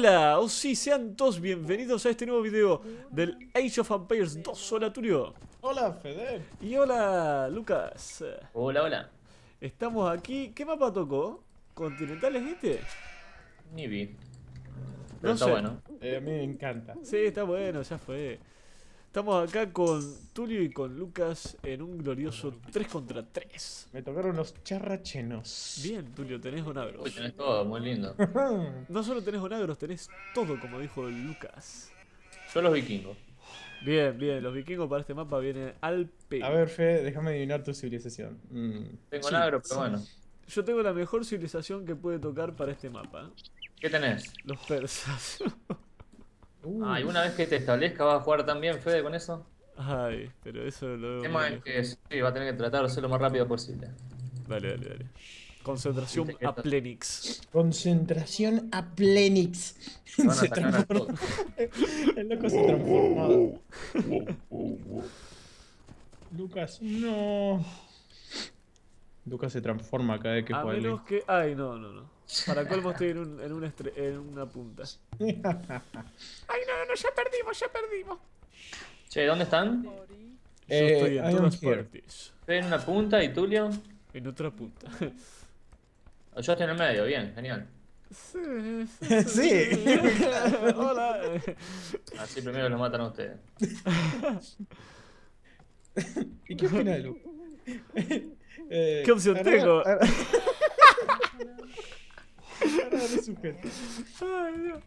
Hola, oh sí, sean todos bienvenidos a este nuevo video del Age of Empires 2. Hola, Turio. Hola, Fede. Y hola, Lucas. Hola, hola. Estamos aquí. ¿Qué mapa tocó? ¿Continentales este? Ni vi. Pero No está sé. bueno. Eh, a mí me encanta. Sí, está bueno, ya fue. Estamos acá con Tulio y con Lucas en un glorioso 3 contra 3. Me tocaron los charrachenos. Bien, Tulio, tenés onagros. Uy, tenés todo, muy lindo. No solo tenés onagros, tenés todo, como dijo Lucas. Yo los vikingos. Bien, bien, los vikingos para este mapa vienen al pelo. A ver, Fede, déjame adivinar tu civilización. Mm, Tengo sí, pero sí. bueno. Yo tengo la mejor civilización que puede tocar para este mapa. ¿Qué tenés? Los persas. Uh, Ah, ¿y una vez que te establezca vas a jugar también, Fede, con eso? Ay, pero eso lo veo El tema es que sí, va a tener que tratar de hacerlo lo más rápido posible. Dale, dale, dale. Concentración a Plenix. Concentración a Plenix. Se atacar a transformó. todos. El loco se transformó. Lucas, no. Lucas se transforma cada vez que A juega el menos que. Ay, no, no, no. Para colmo estoy en, un, en, una estre- en una punta. Ay, no, no, no, ya perdimos, ya perdimos. Che, ¿dónde están? Yo Eh, estoy en I todas partes. Fede en una punta y Tulio. En otra punta. Yo estoy en el medio, bien, genial. Sí. Sí. Hola. Así primero los matan a ustedes. ¿Y qué opina de Lucas? Eh, ¿Qué opción ahora- tengo? Dale sujeto. Ay, Dios.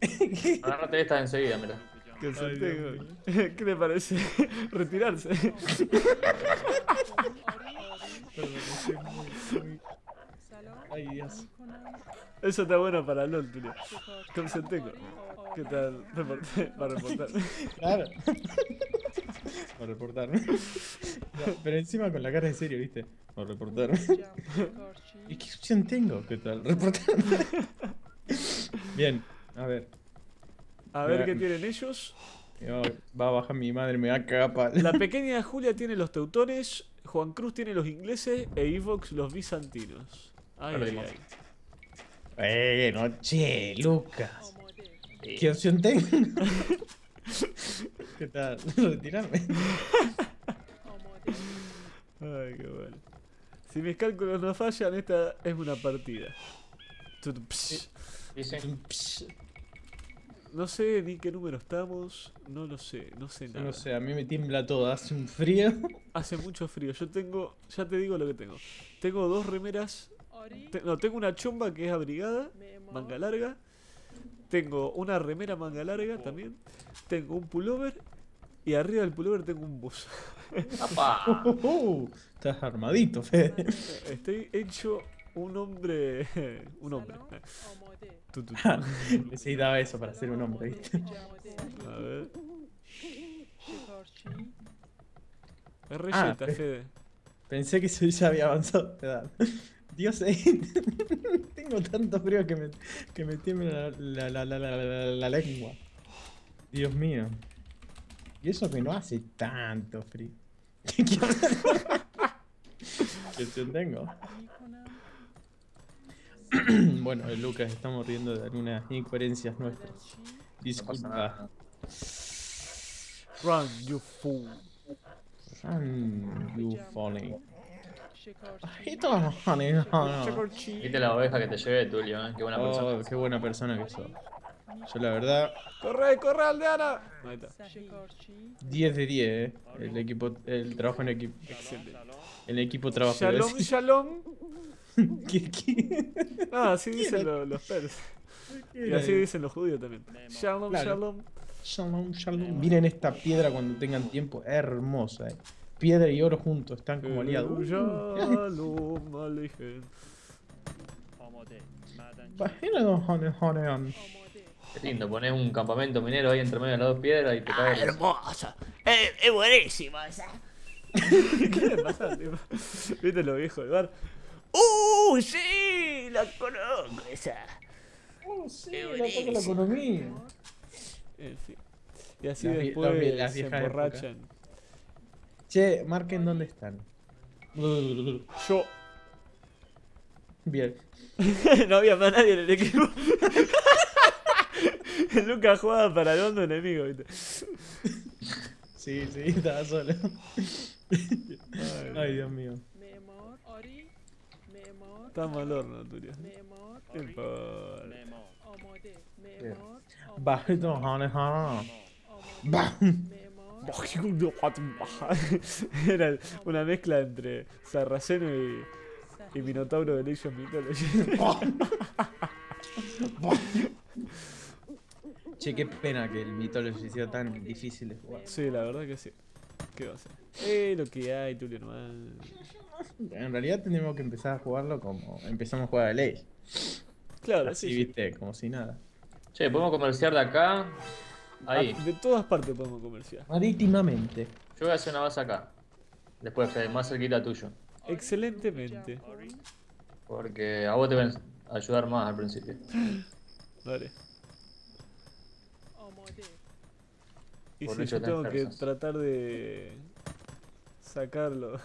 Agárrate esta enseguida, mira. ¿Qué opción Ay, Dios tengo? ¿Qué le parece? Retirarse. Ay, Dios. Eso está bueno para LOL, Tulio. ¿Qué opción tengo? ¿Qué tal? Para reportar. Claro. Por reportarme. No, pero encima con la cara de serio, ¿viste? Por reportarme. ¿Y qué opción tengo? ¿Qué tal? Reportarme. Bien, a ver. A ver Mira. qué tienen ellos. Va a bajar mi madre, me va a cagar La pequeña Julia tiene los teutones, Juan Cruz tiene los ingleses e Evox los bizantinos. Ay, ay, ay. Bueno, che, Lucas. ¿Qué opción tengo? ¿Qué tal? Retirarme. Ay, qué bueno. Si mis cálculos no fallan, esta es una partida. No sé ni qué número estamos, no lo sé, no sé nada. no sé, a mí me tiembla todo, hace un frío. Hace mucho frío. Yo tengo, ya te digo lo que tengo. Tengo dos remeras. te- no, tengo una chomba que es abrigada, manga larga. Tengo una remera manga larga también. Tengo un pullover. Y arriba del pullover tengo un bus. ¡Apa! Uh, estás armadito, Fede. Estoy hecho un hombre. un hombre. Tu, tu, tu. Necesitaba eso para ser un hombre, ¿viste? A ver. Es Ah, reyeta, Fede. Pensé que eso ya había avanzado de edad. Dios, eh, tengo tanto frío que me, que me tiembla la, la, la, la, la, la lengua. Dios mío. Y eso que no hace tanto frío. ¿Qué opción tengo? bueno, Lucas, estamos riendo de algunas incoherencias nuestras. Disculpa. Run, you fool. Run, you falling. Esto, honey, honey. Viste la oveja que te llevé, Tulio, ¿eh? Qué buena Oh, persona. qué buena persona que sos. Yo la verdad, ¡Corre, corre, aldeana! Ahí está. 10 de 10, eh. El equipo, el trabajo en equipo. Excelente. El equipo trabajo. Shalom, decir. shalom. ¿Qué, qué? Ah, así dicen lo- los persas. Y así dicen los judíos también. Shalom, Claro. shalom. Shalom, shalom. Miren esta piedra cuando tengan tiempo, hermosa, eh. Piedra y oro juntos, están como aliados. Uh, honey, honey. Qué lindo, pones un campamento minero ahí entre medio de las dos piedras y te caes. hermosa. Es, es buenísima esa. ¿Qué le pasa, tipo? ¿Viste lo viejo del bar? ¡Uh! Sí, la conozco esa. Oh, sí, Qué la toca la economía. En fin. Y así después las vie- las se viejas emborrachan. Che, marquen dónde están. Yo. Bien. no había más nadie en el equipo. Lucas jugaba para el hondo enemigo, ¿viste? Sí, sí, estaba solo. Ay, Dios mío. Estamos al horno, Turia. Va, Era una mezcla entre Sarraceno y, y Minotauro de Legion Mythology. che, qué pena que el Mythology sea tan difícil de jugar. Sí, la verdad que sí. ¿Qué va a ser? Eh, lo que hay, Tulio normal. En realidad tenemos que empezar a jugarlo como empezamos a jugar a Ley. Claro, Así, sí. viste, como si nada. Che, ¿podemos comerciar de acá? Ahí. Ah, de todas partes podemos comerciar. Marítimamente. Yo voy a hacer una base acá. Después, Fede, más cerquita tuyo. Excelentemente. Porque a vos te ven ayudar más al principio. Dale. Y si yo tengo que tratar de sacarlo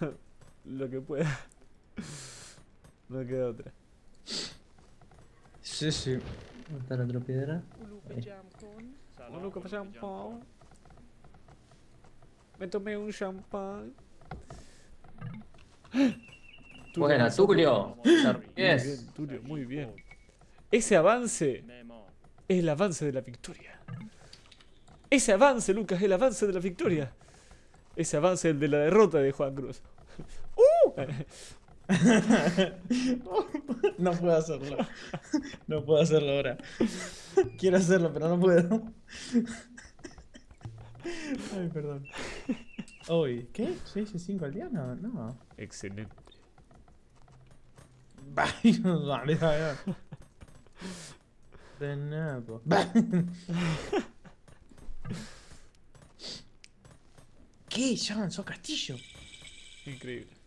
lo que pueda. No queda otra. Sí, sí. ¿Está la otra piedra? Ahí. Vamos loco para. Me tomé un champán. Buena, Tulio. Muy bien, Tulio, muy bien. Ese avance es el avance de la victoria. Ese avance, Lucas, es el avance de la victoria. Ese avance es el de la derrota de Juan Cruz. ¡Uh! No puedo hacerlo. No puedo hacerlo ahora. Quiero hacerlo, pero no puedo. Ay, perdón. Uy, ¿qué? ¿Se dice 5 al día? No, no. Excelente. De nuevo. ¿Qué? Ya avanzó Castillo. Increíble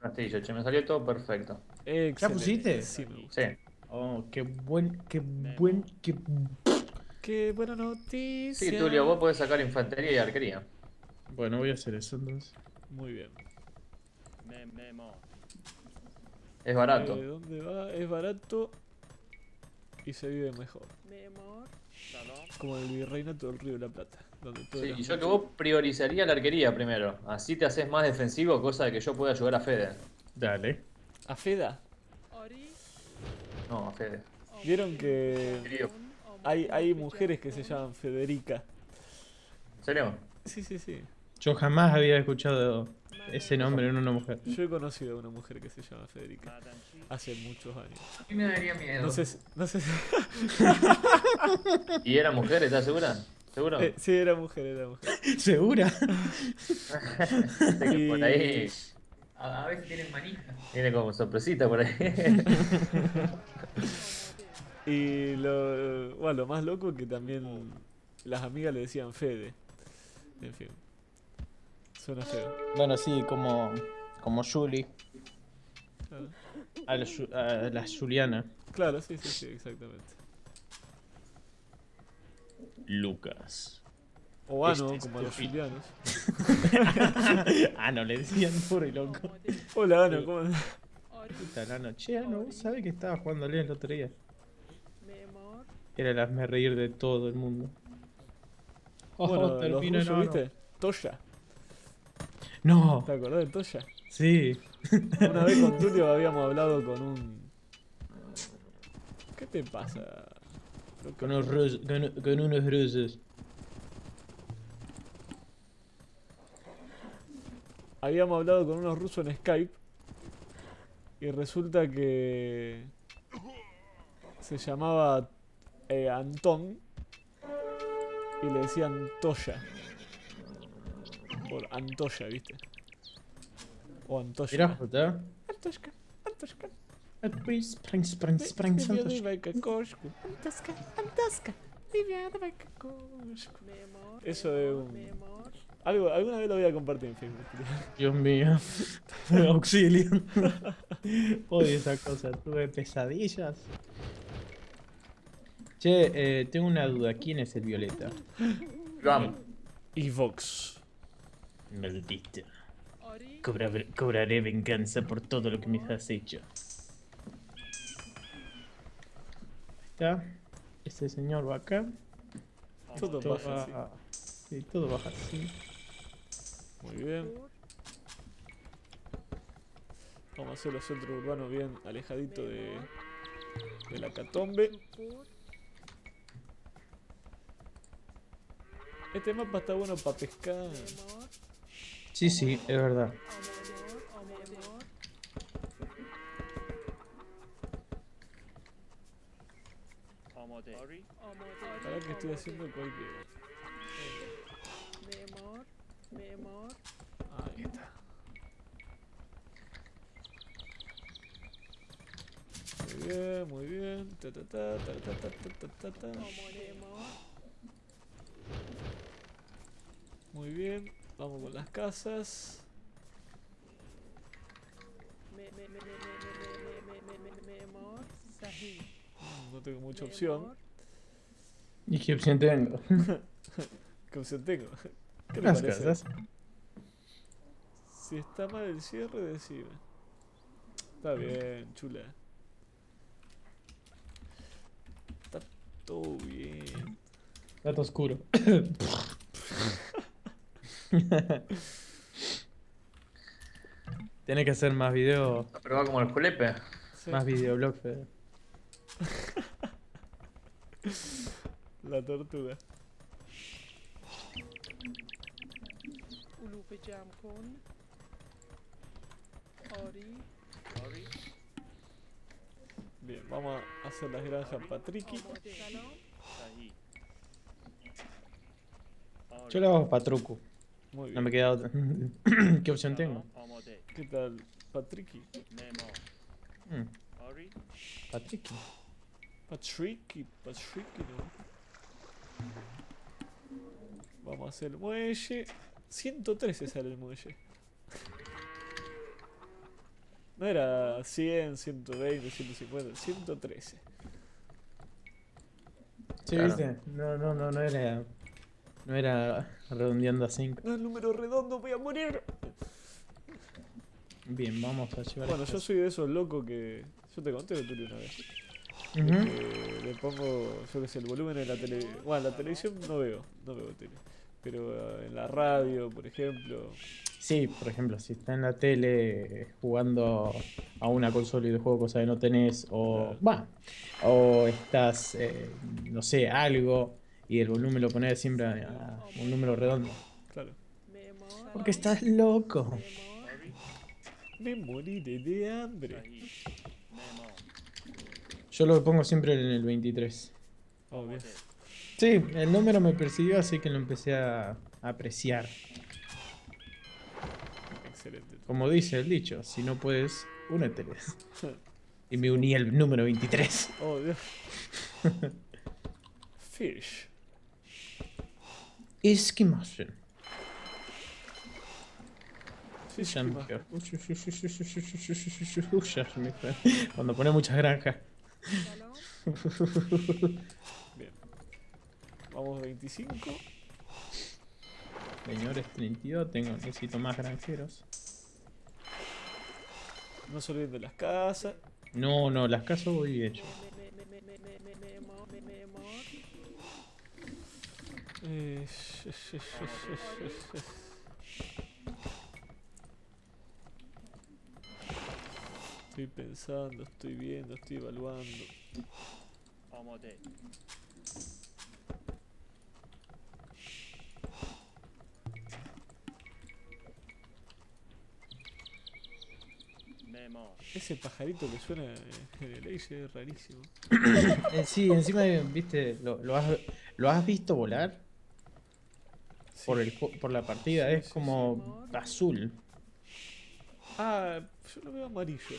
castillo, che, me salió todo perfecto. Excelente. ¿Ya pusiste? Sí, sí. Oh, qué buen, qué buen, qué... Qué buena noticia. Sí, Tulio, vos podés sacar infantería y arquería. Bueno, voy a hacer eso entonces. Muy bien. Es barato. ¿De dónde va? Es barato y se vive mejor. Como el virreinato del Río de la Plata. Sí, yo que vos priorizaría la arquería primero. Así te haces más defensivo, cosa de que yo pueda ayudar a Fede. Dale. ¿A Feda? No, a Fede. Vieron que hay, hay mujeres que se llaman Federica. ¿En serio? Sí, sí, sí. Yo jamás había escuchado ese nombre en una mujer. Yo he conocido a una mujer que se llama Federica. Hace muchos años. A mí me daría miedo. No sé, no sé si... ¿Y era mujer, estás segura? ¿Seguro? eh, sí, era mujer, era mujer. ¿Segura? Que por ahí. A, a veces tienen manija. Tiene como sorpresita por ahí. Y lo, bueno, lo más loco que también las amigas le decían Fede. En fin. Suena feo. Bueno, sí, como, como Julie. Claro, A la, Ju- a la Juliana. Claro, sí, sí, sí, exactamente. Lucas. O ano, este como a los filianos. ano, ah, le decían pobre loco. Hola ano, ¿cómo andás? Puta, ano. Che, ano, ¿vos sabés que estaba jugando a LOL el otro día? Era el hazme reír de todo el mundo. Bueno, oh, termina, los ¿viste? Toya. No. ¿Te acordás de Toya? Sí. Una vez con Tulio habíamos hablado con un... ¿Qué te pasa? Con, unos rus- con, con unos rusos. Habíamos hablado con unos rusos en Skype. Y resulta que. Se llamaba eh, Antón. Y le decían Toya. Por Antoya, ¿viste? O Antoya. Antoshka, Antoshka. Spring, spring, spring, spring. bajka koszku. Antaska, antaska. Viviana bajka koszku. Eso de un... Algo, alguna vez lo voy a compartir en Facebook. Dios mío. Auxilio. Odio esa cosa. Tuve pesadillas. Che, eh, tengo una duda. ¿Quién es el Violeta? Ram. Y Vox. Maldito. Cobra, cobraré venganza por todo lo que me has hecho. Está. Este señor va acá. Todo Todo baja así. va- Sí, todo baja así. Muy bien. Vamos a hacer los centros urbanos bien alejadito de, de la catombe. Este mapa está bueno para pescar. Sí, sí, es verdad. Amor. Memor. Ahora que estoy haciendo cualquier. Mi. Ahí está. Muy bien, muy bien. Muy bien, vamos con las casas. Me, me, me, no tengo mucha opción. ¿Y qué opción tengo? ¿Qué opción tengo? ¿Qué Las parece? casas. Si está mal el cierre, decime. Está bien, chula. Está todo bien. Gato oscuro. Tiene que hacer más video, Pero va como el julepe. Sí, más videoblog, Fede. La tortuga. Ulupe jam con Ori. Ori. Bien, vamos a hacer las granjas para Triki. Yo la hago para No me queda otra. ¿Qué opción tengo? ¿Qué tal? Patriki. Mm. But tricky, tricky, ¿no? Vamos a hacer el muelle. 113 sale el muelle. No era 100, 120, 150, 113. Sí, claro. viste. No, no, no, no era. No era redondeando a 5. No es número redondo, voy a morir. Bien, vamos a llevar. Bueno, yo soy de esos locos que. Yo te conté, Tulio, una vez. Le eh, pongo, yo qué sé, el volumen en la televisión. Bueno, la televisión no veo, no veo tele. Pero eh, en la radio, por ejemplo. Sí, por ejemplo, si está en la tele eh, jugando a una consola y de juego, cosa que no tenés, o. Claro. Bah, o estás, eh, no sé, algo y el volumen lo pones siempre a, un número redondo. Claro. Porque estás loco. Me moriré de hambre. Yo lo pongo siempre en el 23. Obvio. Sí, el número me persiguió, así que lo empecé a apreciar. Excelente. Como dice el dicho, si no puedes, úneteles. y me uní al número 23. Oh, Dios. Fish. Iskimasen. Cuando pone muchas granjas. Bien. Vamos 25. Señores 32, tengo, necesito más granjeros. No salir de las casas. No, no, las casas voy hecho. Eh, Estoy pensando, estoy viendo, estoy evaluando. Ese pajarito que suena en el aire es rarísimo. Eh, sí, encima, viste, lo, lo, has, lo has, visto volar por, el, por la partida, es como azul. Ah, yo lo veo amarillo.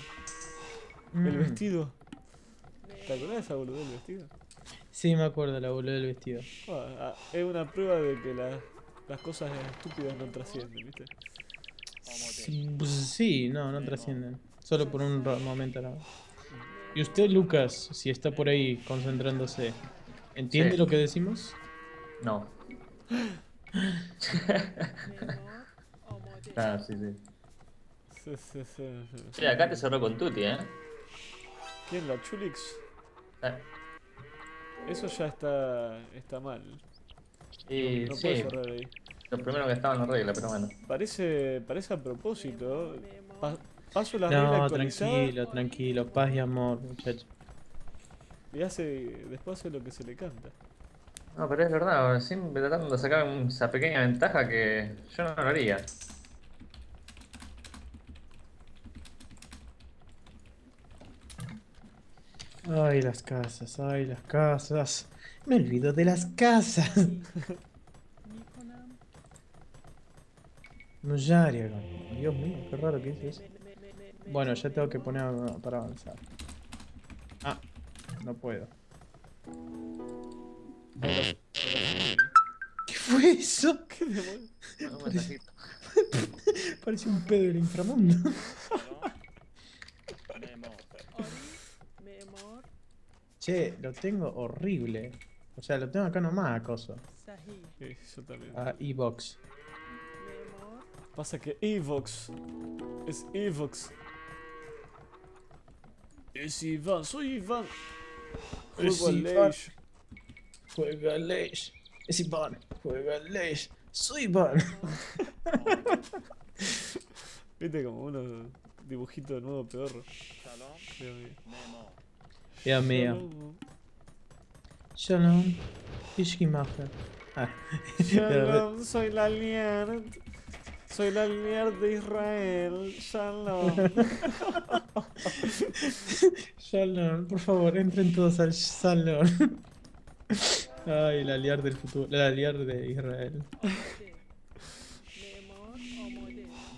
Mm. El vestido. ¿Te acuerdas de esa boludez del vestido? Sí, me acuerdo la boludez del vestido. Ah, ah, es una prueba de que la, las cosas estúpidas no trascienden, ¿viste? Sí, pues no, no trascienden. Solo por un momento. Mm. Y usted, Lucas, si está por ahí concentrándose, ¿entiende lo que decimos? No. ah, sí, sí. Sí, sí, sí, sí. Che, acá te cerró con Tuti, ¿eh? ¿Quién? ¿La Chulix? Ah, Eso ya está, está mal. Y No sí, cerrar ahí. lo primero que estaba en la regla, pero bueno. Parece, parece a propósito. Pa- paso la regla No, actualizada tranquilo, tranquilo. Paz y amor, muchacho. y hace, después hace lo que se le canta. No, pero es verdad, siempre tratando de sacar esa pequeña ventaja que yo no lo haría. Ay, las casas, ay, las casas. Me olvido de las casas. No, ya, Ariagon. Dios mío, qué raro que es eso. Bueno, ya tengo que poner para avanzar. Ah, no puedo. ¿Qué fue eso? ¿Qué Pareció un pedo del inframundo. Che, lo tengo horrible. O sea, lo tengo acá nomás, acoso. Sí. A ah, Evox. Pasa que Evox es Evox. Es Iván, soy Iván. Juega Iván. Leish. Juega Leish. Es Iván. Juega Leish. Soy Iván. Viste como unos dibujitos de nuevo peor. Shalom. Ja, mehr. Shalom, ich ah. gemacht. Shalom, soy la Liard. Soy la Liard de Israel. Shalom. Shalom, por favor, entren todos al salón. Ay, la Liard del futuro. La Liard de Israel.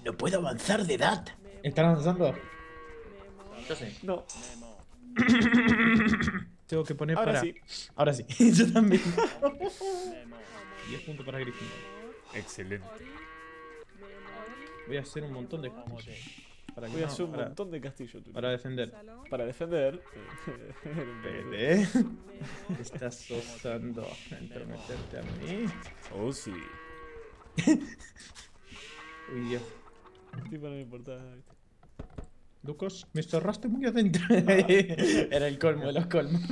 No puedo avanzar de edad. ¿Están avanzando? Yo sé. No. Tengo que poner Ahora. Sí. Ahora sí. Yo también. 10 puntos para Gryffindor. Excelente. Voy a hacer un montón de castillos. Voy a hacer un montón de castillos. Para defender. Para defender. Pele. Estás osando entrometerte a mí. Oh, sí. Uy, Dios. Estoy para no importar. Lucas, me cerraste muy adentro. Era el colmo de los colmos.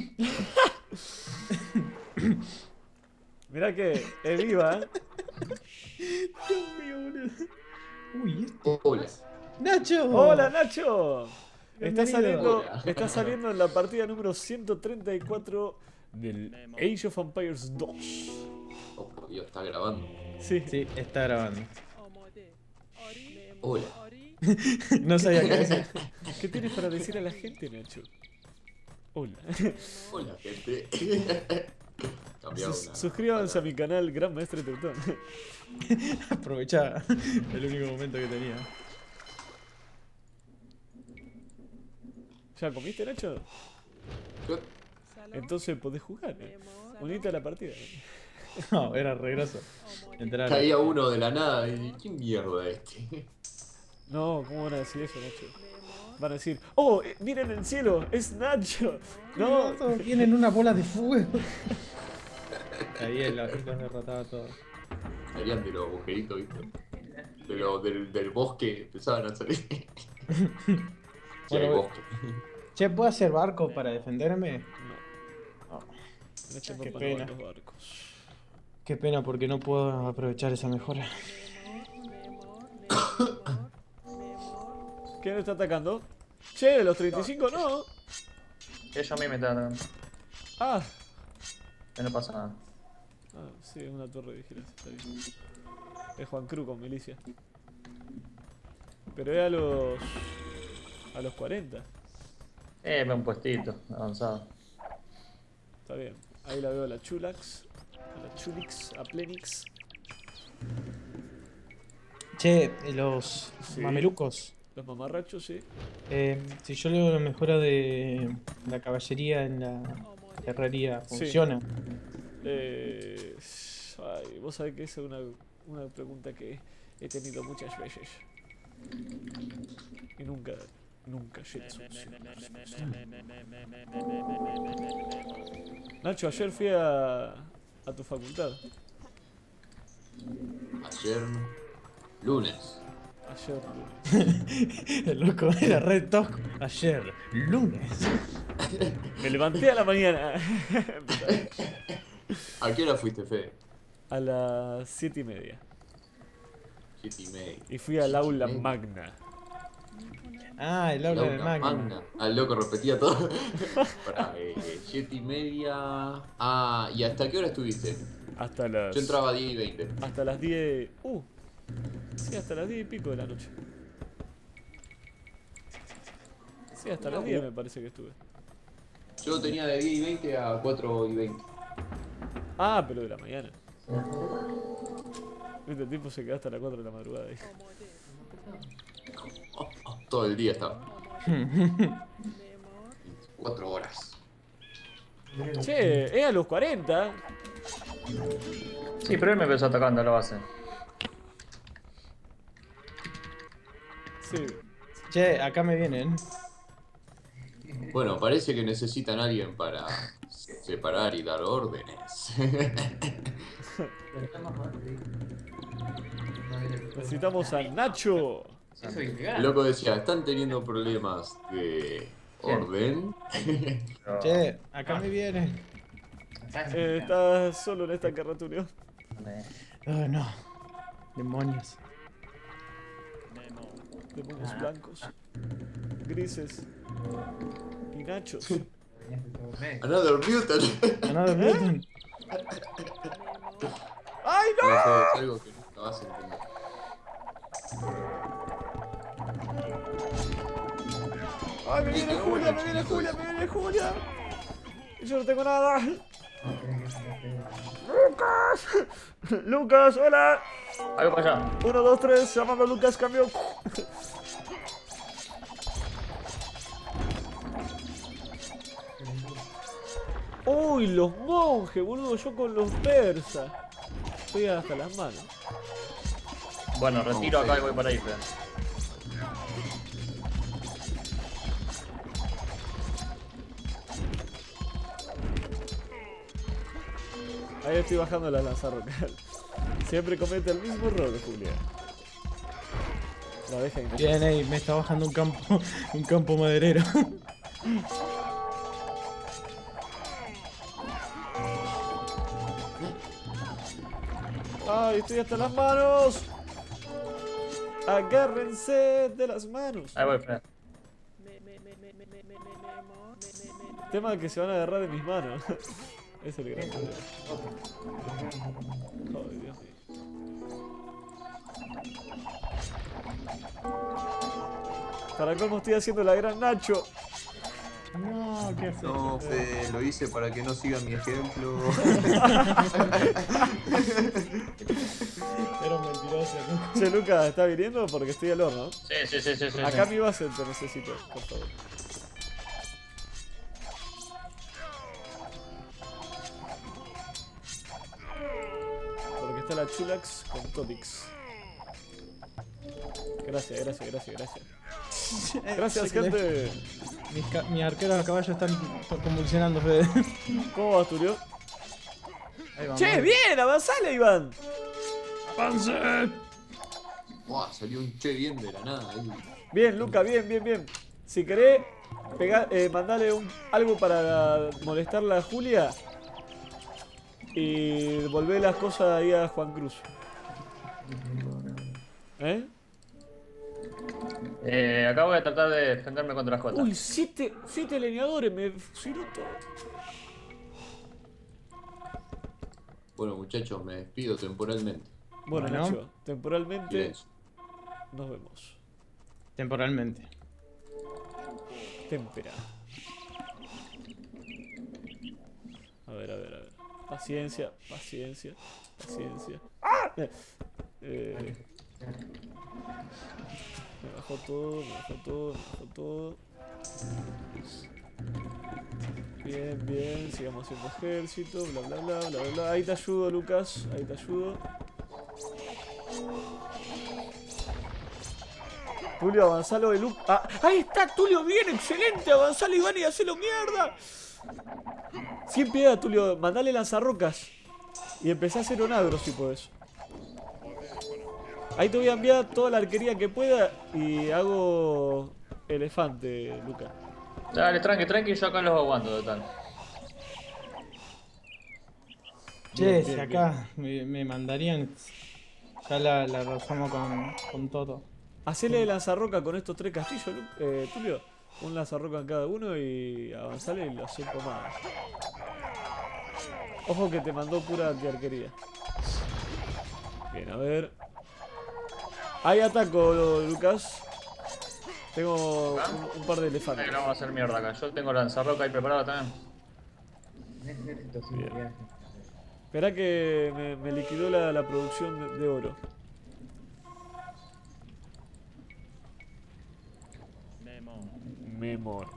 Mira que es viva. Dios mío, boludo. Uy, esto. Hola. ¡Nacho! ¡Hola, Nacho! Está saliendo, saliendo en la partida número 134 del Age of Empires 2. Oh, Dios, está grabando. Sí. Sí, está grabando. Hola no sabía qué decir. ¿Qué tienes para decir a la gente, Nacho? Hola. Hola, gente. Sus, suscríbanse a mi canal Gran Maestre Teutón. Aprovechá el único momento que tenía. ¿Ya comiste, Nacho? Entonces podés jugar. ¿eh? Unite a la partida. No, era regreso. Caía uno de la nada y ¿qué mierda este? No, ¿cómo van a decir eso, Nacho? Van a decir, ¡Oh! ¡Miren el cielo! ¡Es Nacho! ¡No! Tienen una bola de fuego. Ahí en el ojito derrotaba todo. Salían de los agujeritos, ¿viste? De lo, del, bosque empezaban a salir. sí, el bosque. Che, ¿puedo hacer barco para defenderme? No. Oh. no Qué pena. Barcos. Qué pena porque no puedo aprovechar esa mejora. ¿Quién está atacando? Che, los 35 no. Que yo a mí me está atacando. Ah. Que no pasa nada. Ah, sí, es una torre de vigilancia, está bien. Es Juan Cruz con milicia. Pero es a los. a los 40. Eh, un puestito avanzado. Está bien. Ahí la veo a la Chulax. A la Chulix, a Plenix. Che, los Sí. mamelucos. Los mamarrachos, sí. Eh, si yo leo la mejora de la caballería en la herrería, Sí. ¿funciona? Eh, ay, vos sabés que esa es una, una pregunta que he tenido muchas veces. Y nunca, nunca. Nacho, ayer fui a, a tu facultad. Ayer, lunes. Ayer. El loco era red tosco. Ayer, lunes. Me levanté a la mañana. ¿A qué hora fuiste, Fede? a las 7 y media. Siete y media. Y fui al aula media. magna. Ah, el aula magna. Magna. Ah, el loco repetía todo. Pará, eh, siete y media. Ah, ¿y hasta qué hora estuviste? Hasta las. Yo entraba a 10 y 20. Hasta las 10. Uh. Sí, hasta las 10 y pico de la noche. Sí, hasta las 10 me parece que estuve. Yo tenía de 10 y 20 a 4 y 20. Ah, pero de la mañana. Este tipo se quedó hasta las 4 de la madrugada ahí. Todo el día estaba. 4 horas. Che, es a los 40. Sí, pero él me empezó atacando a la base. Sí. Che, acá me vienen. Bueno, parece que necesitan a alguien para separar y dar órdenes. Necesitamos a Nacho. Loco decía, están teniendo problemas de orden. Che, acá me vienen. Eh, estás solo en esta carratulio. Oh, no. Demonios. Demonios blancos, grises y nachos. Another mutant. Another mutant. ¡Ay, no! No sé, es algo que nunca vas a entender. ¡Ay, me viene Julia, me viene Julia, me viene Julia! Y yo no tengo nada. ¡Lucas! ¡Lucas, hola! Para allá. Uno, dos, tres, llamando a Lucas, cambio. Uy, los monjes, boludo, yo con los persas. Estoy hasta las manos. Bueno, retiro acá y voy para ahí, Fede. Ahí estoy bajando la lanzarrocas. Siempre comete el mismo error, Julia. La deja. Bien, ahí, me está bajando un campo, un campo maderero. ¡Ay, estoy hasta las manos! Agárrense de las manos. Ahí voy, Fede. Tema que se van a agarrar de mis manos. Es el gran problema. Ay, Dios mío. Para colmo estoy haciendo la gran Nacho. No, ¿qué haces? No, Fede, lo hice para que no siga mi ejemplo. Era un mentiroso. ¿no? Che, Luca, ¿está viniendo? Porque estoy al horno. Sí, sí, sí, sí, sí. Acá sí. mi base te necesito, por favor. Está la Chulax con Todix. Gracias, gracias, gracias, gracias. Gracias, gente. Mis, ca- mis arqueros a caballo están convulsionando, Fede. ¿Cómo vas, Tulio? Che, bien, avanzale, Iván. ¡Avance! Buah, salió un che bien de la nada ahí. Bien, Luca, bien, bien, bien. Si querés, pega, eh, mandale un, algo para molestarla a Julia. Y devolver las cosas ahí a Juan Cruz. ¿Eh? Eh, acá voy a tratar de defenderme contra las J. Uy, siete, siete leñadores, me fusiló todo. Bueno, muchachos, me despido temporalmente. Bueno, Bueno. Nacho, temporalmente nos vemos. Temporalmente. Témpera. A ver, a ver, a ver. Paciencia, paciencia, paciencia. Eh, eh, me bajó todo, me bajó todo, me bajó todo. Bien, bien, sigamos haciendo ejército, bla bla, bla bla bla. Ahí te ayudo, Lucas, ahí te ayudo. Tulio, avanzalo de Lucas. Ah, ahí está, Tulio, bien, excelente. Avanzalo, Iván, y hacelo mierda. Sin piedad, Tulio, mandale lanzarrocas. Y empezá a hacer un agro si podés. Ahí te voy a enviar toda la arquería que pueda y hago elefante, Luca. Dale, tranqui, tranqui, yo acá los aguanto, total. Che, Bien, si bien, acá me, me mandarían. Ya la, la rozamos con, con todo. Hacele lanzarroca con estos tres castillos, eh, Tulio. Un lanzarroca en cada uno y avanzale y lo hace pomada. Ojo que te mandó pura antiarquería. Bien, a ver. Ahí ataco, Lucas. Tengo un, un par de elefantes. no vamos a hacer mierda acá. Yo tengo lanzarroca ahí preparado también. Bien. Esperá que me, me liquidó la, la producción de, de oro. Memor.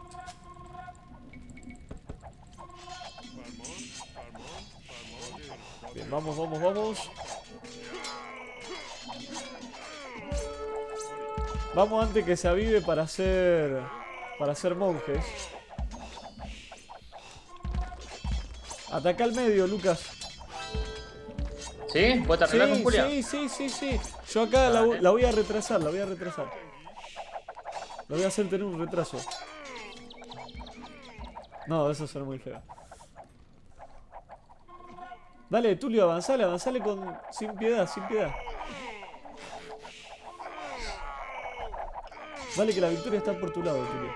Bien, vamos, vamos, vamos. Vamos antes que se avive para hacer. Para ser monjes. Ataca al medio, Lucas. ¿Sí? ¿Puedes arreglar con Sí, Julia? sí, sí, sí, sí. Yo acá la voy a retrasar, la voy a retrasar. La voy a hacer tener un retraso. No, eso suena muy feo. Dale, Tulio, avanzale, avanzale con. sin piedad, sin piedad. Dale que la victoria está por tu lado, Tulio.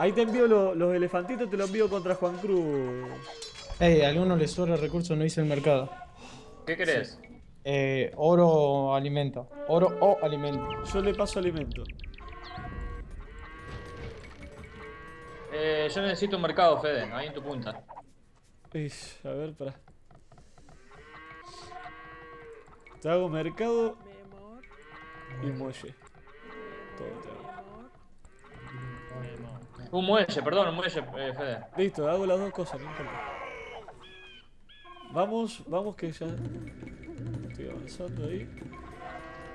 Ahí te envío lo- los elefantitos, te los envío contra Juan Cruz. Ey, a alguno le sobra recursos, no hice el mercado. ¿Qué querés? Eh, oro o alimento. Oro o alimento. Yo le paso alimento. Eh, yo necesito un mercado, Fede, ahí en tu punta. Ish, a ver, para. Te hago mercado y muelle. Todo te hago. Memo. Un muelle, perdón, un muelle, eh, Fede. Listo, hago las dos cosas, no importa. Vamos, vamos que ya. Estoy avanzando ahí.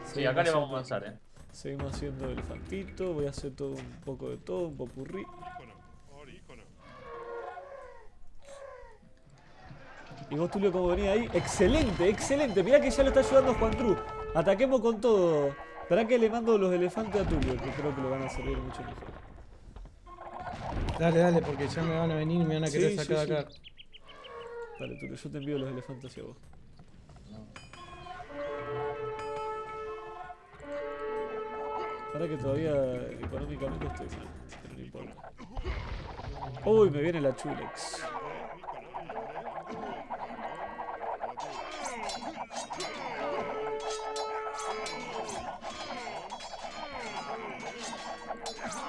Sí, acá le vamos a avanzar, eh. Seguimos haciendo elefantito. Voy a hacer todo un poco de todo, un popurrí. Y vos, Tulio, como venía ahí. Excelente, excelente. Mirá que ya lo está ayudando Juan Cruz. Ataquemos con todo. Esperá que le mando los elefantes a Tulio, que creo que le van a servir mucho mejor. Dale, dale, porque ya me van a venir y me van a querer Sí, sacar sí, acá. Dale, Tulio, yo te envío los elefantes hacia vos. Para que todavía económicamente estoy mal, pero no importa. Uy, me viene la Chulex.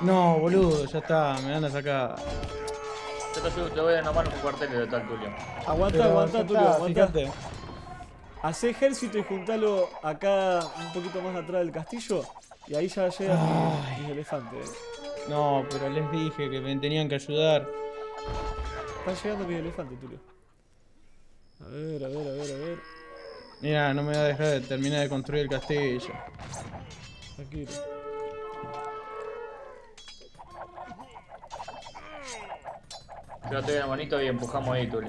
No, boludo, ya está, me van a sacar. Yo te ayudo, te voy a dar mano con cuarteles de tal Tulio. Aguanta, aguanta, Tulio, aguanta. Hacé ejército y juntalo acá un poquito más atrás del castillo. Y ahí ya llegan Ay. mis elefantes. No, pero les dije que me tenían que ayudar. Están llegando mis elefantes, Tulio. A ver, a ver, a ver, a ver. Mira, no me va a dejar de terminar de construir el castillo. Tranquilo. Yo te doy una manito y empujamos ahí, Tulio.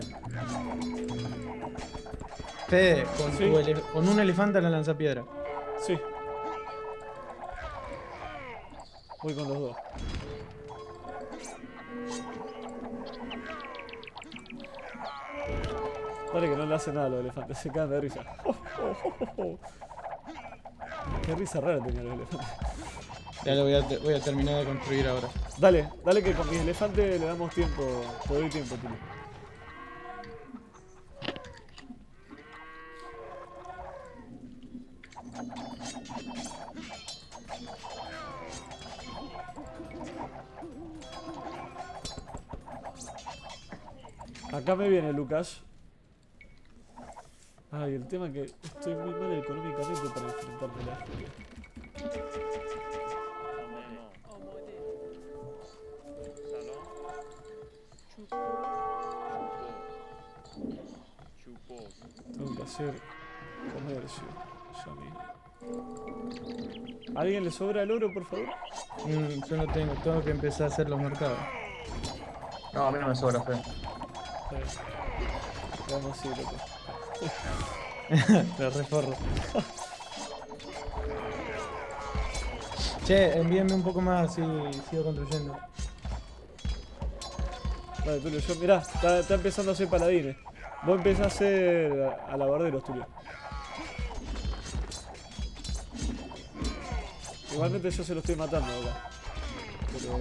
Fede, con, Sí. tu ele- con un elefante a la lanzapiedra. Sí. Voy con los dos. Dale que no le hace nada a los elefantes, se caen de risa. Qué risa rara tenían los elefantes. Ya lo voy a, terminar de construir ahora. Dale, dale que con mis elefantes le damos tiempo, te doy tiempo, Tuli. Acá me viene Lucas. Ay, el tema es que estoy muy mal económicamente para enfrentarme a la hacer comercio. Mismo. ¿Alguien le sobra el oro, por favor? Mm, yo no tengo, tengo que empezar a hacer los mercados. No, a mí no me sobra. Eh, Vamos así, loco. Lo reforro. Che, envíenme un poco más si sigo construyendo. Vale, Tulio, yo mirá, está, está empezando a hacer paladines. Vos empezás a hacer alabarderos, Tulio. Igualmente yo se lo estoy matando acá. Pero...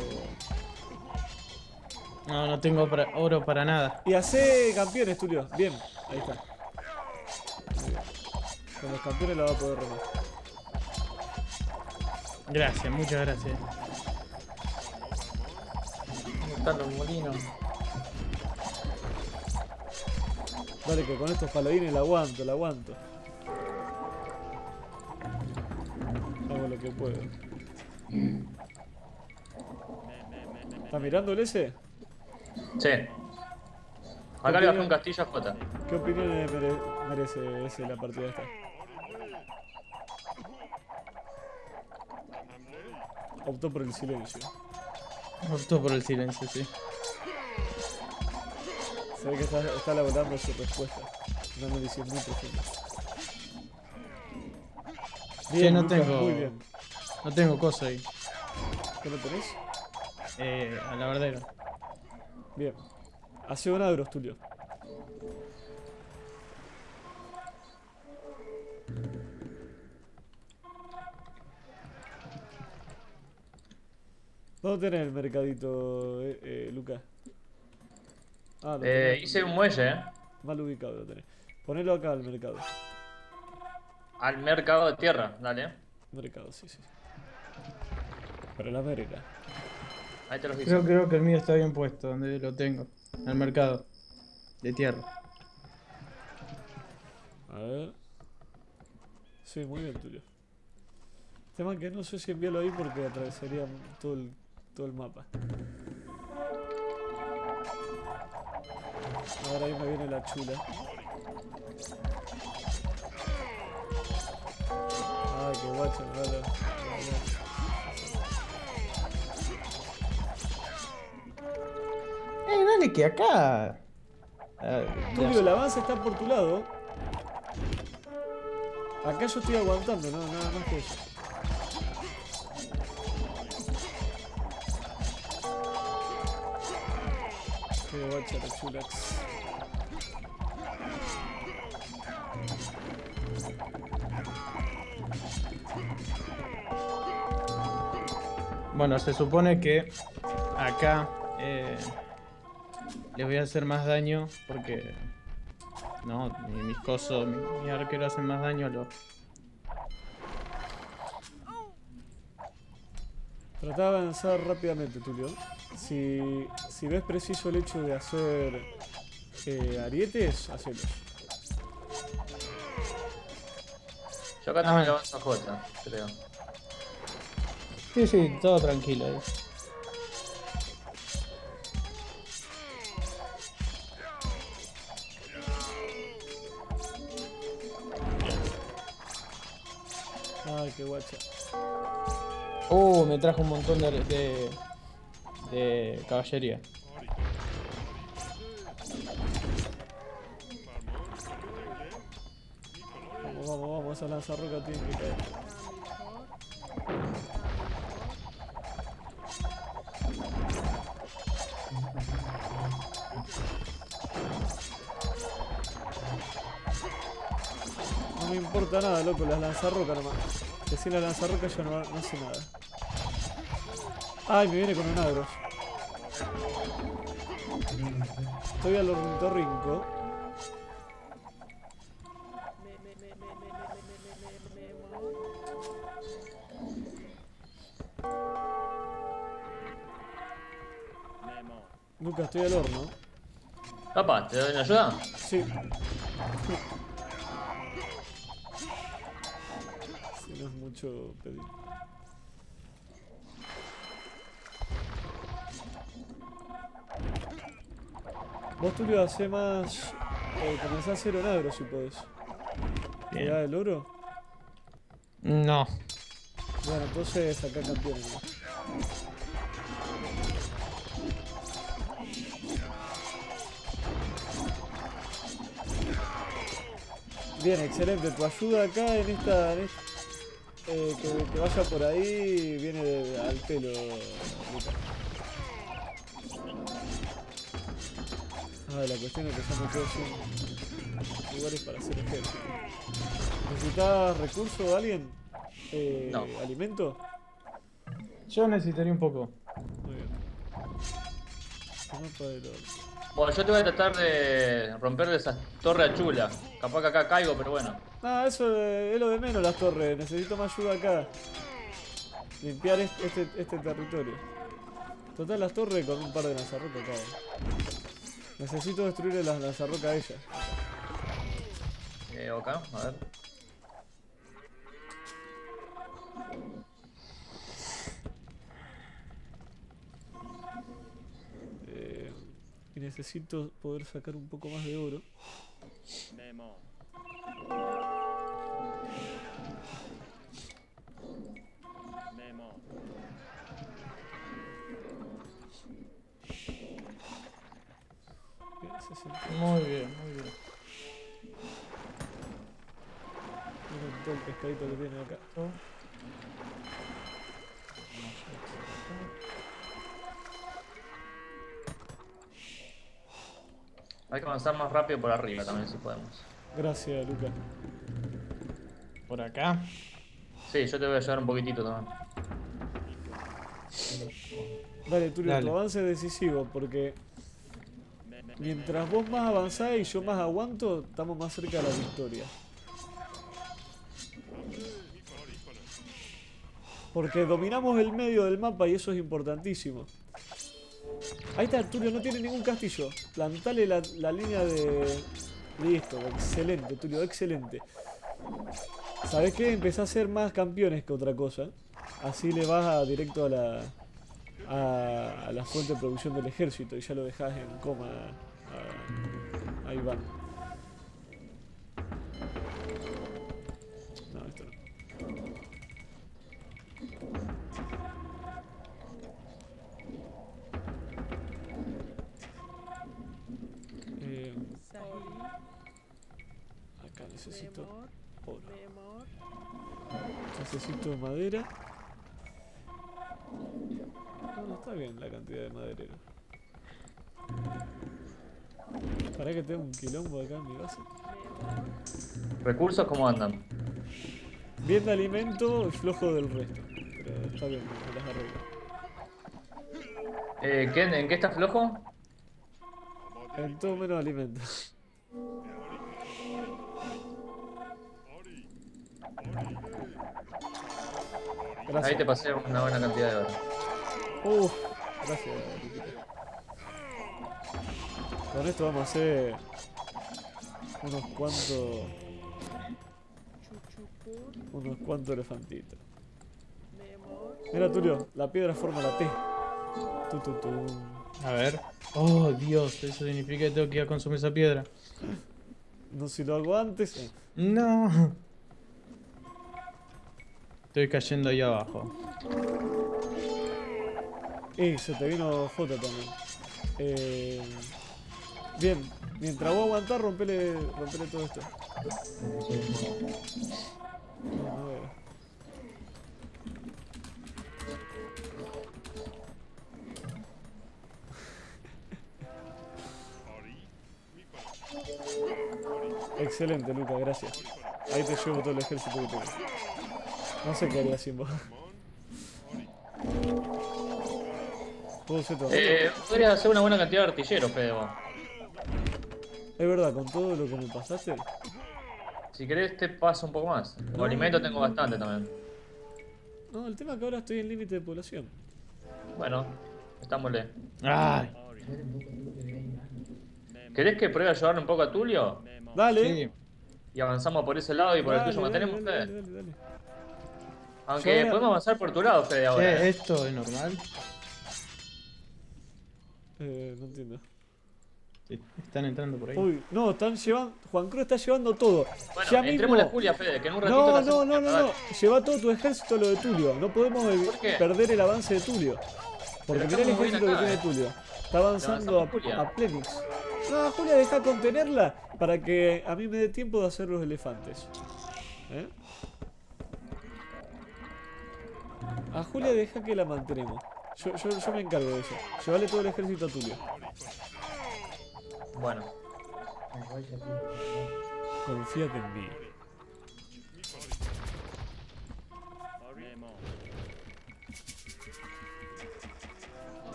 No, no tengo para- oro para nada. Y hace campeones, Tulio. Bien, ahí está. Con los campeones la va a poder remar. Gracias, muchas gracias. ¿Cómo están los molinos? Dale que con estos paladines la aguanto, la aguanto. Hago lo que puedo. ¿Está mirando el ese? Sí. Acá le bajé un castillo a Jota. ¿Qué opiniones mere- merece ese la partida esta? Optó por el silencio. Optó por el silencio, sí. Se ve que está, está elaborando su respuesta. Un análisis muy profundo. Che, no Lucas, tengo- Muy bien. No tengo cosa ahí. ¿Qué no tenés? Eh, alabardero. Bien. Hace un agros, Tulio. ¿Dónde tenés el mercadito, eh, eh, Lucas? Ah, lo Eh, tenés hice un muelle, eh. mal ubicado lo tenés. Ponelo acá al mercado. Al mercado de tierra, dale. Mercado, sí, sí. Para la América. Ahí te los hice. Creo, creo que el mío está bien puesto, donde lo tengo. En el mercado. De tierra. A ver. Sí, muy bien, Tulio. Tema que no sé si enviarlo ahí porque atravesaría todo el, todo el mapa. Ahora ahí me viene la chula. Ay, qué guacho, la- Eh, dale que acá. Ah, Tulio, el avance está por tu lado. Acá yo estoy aguantando, no, nada más que eso. Qué guacha la chulax. Bueno, se supone que acá eh, les voy a hacer más daño porque no, mi- mis cosos, mi, mis arqueros hacen más daño a los. Trata de avanzar rápidamente, Tulio. Si, si ves preciso el hecho de hacer eh, arietes, hacelos. Yo acá Ah, también lo avanzo a Jota, creo. Sí, sí, todo tranquilo. Ay, qué guacha. Uh, me trajo un montón de, de, caballería. Vamos, vamos, vamos, esa lanzarroca tiene que. Importa nada, loco, las lanzarrocas nomás. Que sin la lanzarroca ya no, no hace nada. Ay, me viene con un agros. Estoy al ornitorrinco. Lucas, estoy al horno. Papá, ¿te doy una ayuda? Sí. No es mucho pedir. Vos, Tulio, hace más. Eh, comenzá a hacer un agro si podés. ¿Te da el oro? No. Bueno, entonces acá campeones. nomás. Bien, excelente. Tu ayuda acá en esta. En esta... eh, que, que vaya por ahí viene de- al pelo. Ah, la cuestión es que ya me quedo sin lugares para hacer ejército. ¿Necesitas recursos de alguien? Eh, No. ¿Alimento? Yo necesitaría un poco. Muy bien. El mapa del. Bueno, yo te voy a tratar de romperle esa torre a Chula. Capaz que acá caigo, pero bueno. Ah, eso eh, es lo de menos las torres. Necesito más ayuda acá. Limpiar este, este, este territorio. Total, las torres con un par de lanzarrocas acá. Necesito destruir las lanzarrocas a ella. Eh, acá, a ver. Y necesito poder sacar un poco más de oro. Memo. Memo. Bien, 60. Muy bien, muy bien. Miren todo el pescadito que tiene acá. Hay que avanzar más rápido por arriba también, si podemos. Gracias, Luca. Por acá. Sí, yo te voy a ayudar un poquitito también. Dale, Tulio, tu avance es decisivo porque mientras vos más avanzás y yo más aguanto, estamos más cerca de la victoria. Porque dominamos el medio del mapa y eso es importantísimo. Ahí está, Tulio, no tiene ningún castillo. Plantale la, línea de... Listo, excelente, Tulio, excelente. ¿Sabés qué? Empezá a ser más campeones que otra cosa. Así le vas directo a la, a, a la fuente de producción del ejército y ya lo dejas en coma a, a Iván. Necesito oro. Necesito madera. No, no está bien la cantidad de maderero. Para que tenga un quilombo acá en mi base. ¿Recursos cómo andan? Bien de alimento y flojo del resto. Pero está bien, me las arreglo. Eh, ¿qué- ¿En qué estás flojo? En todo menos alimento. Ahí te pasé una buena cantidad de oro. Uf, gracias. Con esto vamos a hacer unos cuantos, unos cuantos elefantitos. Mira Tulio, la piedra forma la T. Tu, tu, tu. A ver. Oh, Dios, eso significa que tengo que ir a consumir esa piedra. No si lo hago antes. eh. No. Estoy cayendo ahí abajo. Y se te vino J también. Eh, bien, mientras vos aguantás, rompele, rompele todo esto. Excelente, Luca, gracias. Ahí te llevo todo el ejército que tengo. No sé qué haría sin vos. Eh, podrías hacer una buena cantidad de artilleros, Fede, vos. Es verdad, con todo lo que me pasaste. Si querés te paso un poco más. Como alimento tengo bastante también. No, el tema es que ahora estoy en límite de población. Bueno, estámosle. Ay. ¿Querés que pruebe a ayudarle un poco a Tulio? Dale. Sí. Y avanzamos por ese lado y por el tuyo mantenemos, dale, dale, dale. Aunque Yo podemos avanzar por tu lado, Fede, ahora. Eh. ¿esto es normal? Eh, no entiendo. Sí, Están entrando por ahí. Uy, no, están llevando. Juan Cruz está llevando todo. Bueno, ya entremos la. Julia, Fede, que en un ratito No, no, no, no, no. Lleva todo tu ejército a lo de Tulio. No podemos perder el avance de Tulio. Porque mirá el ejército que tiene eh. Tulio. Está avanzando a, a Plenix. No, Julia deja contenerla para que a mí me dé tiempo de hacer los elefantes. ¿Eh? A Julia deja que la mantenemos. Yo, yo, yo me encargo de eso. Llevale todo el ejército a Tulio. Bueno. Confíate en mí.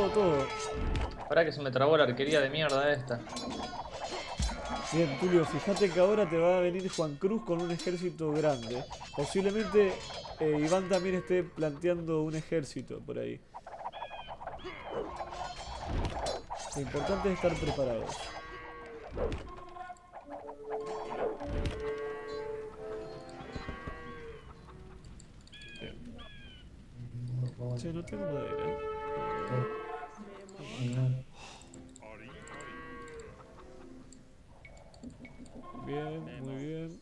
Todo, todo. Para que se me trabó la arquería de mierda esta. Bien, Tulio, fíjate que ahora te va a venir Juan Cruz con un ejército grande. Posiblemente eh, Iván también esté planteando un ejército por ahí. Lo importante es estar preparados. Che, no tengo madera. Bien, muy bien.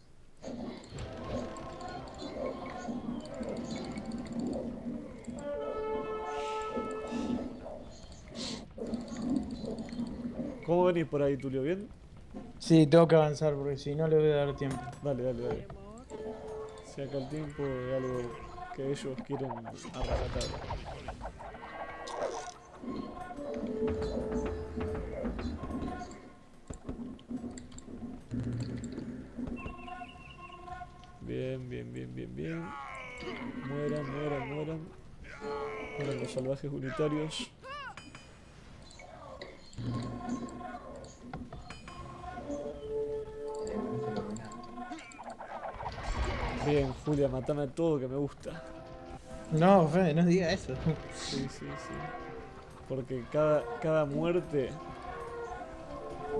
¿Cómo venís por ahí, Tulio? ¿Bien? Sí, tengo que avanzar porque si no le voy a dar tiempo. Dale, dale, dale. Si acá el tiempo es algo que ellos quieren arrebatar. Bien, bien, bien, bien, bien. Mueran, mueran, mueran. Mueran los salvajes unitarios. Bien, Julia, matame a todo que me gusta. No, Fe, no diga eso. Sí, sí, sí. Porque cada, cada muerte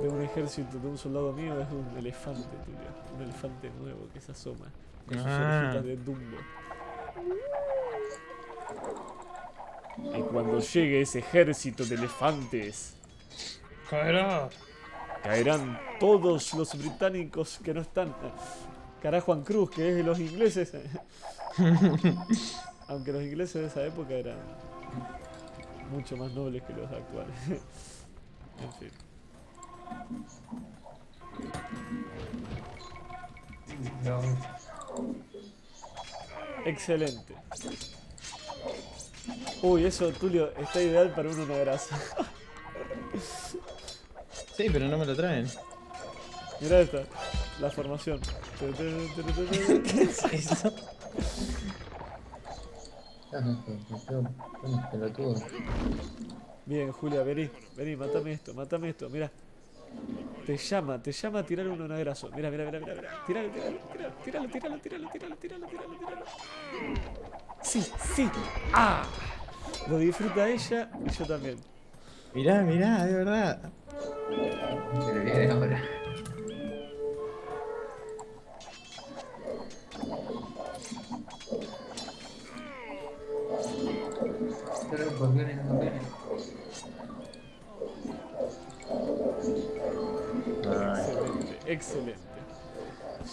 de un ejército, de un soldado mío, es un elefante, Tulio. Un elefante nuevo que se asoma. Con sus Ah. orejitas de Dumbo. Y cuando llegue ese ejército de elefantes, Caerá. caerán todos los británicos que no están. Cara Juan Cruz, que es de los ingleses. Aunque los ingleses de esa época eran mucho más nobles que los actuales. en fin. Excelente. Uy, eso, Tulio, está ideal para un una grasa. Sí, pero no me lo traen. Mira esta, la formación. ¿Qué es eso? Pelotudo. Bien, Julia, vení, vení, matame esto, matame esto, mira. Te llama, te llama a tirar un onagraso. Mira, mira, mira, mira, mira. Tíralo, tíralo, tíralo, tíralo, tíralo, tíralo, tíralo, tíralo, tíralo. Sí, sí. ¡Ah! Lo disfruta ella y yo también. Mirá, mirá, de verdad.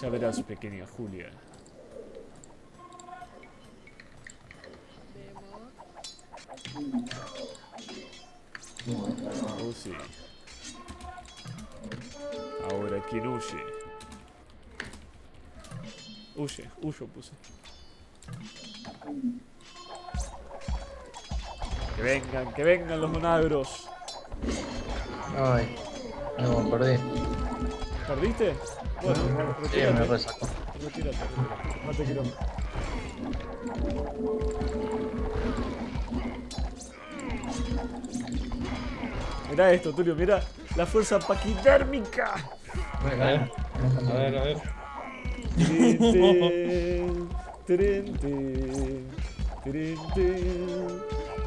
Ya verás, pequeña Julia. Oh, sí. Ahora, ¿quién huye? Huye, huyo puse. Que vengan, que vengan los monagros. Ay, no, perdí. ¿Perdiste? Bueno, Sí, me retírate. resacó. Retírate, retírate. No te quiero. Mirá esto, Tulio, mirá la fuerza paquidérmica. A ver, a ver, a ver. Tirin, tirin, tirin,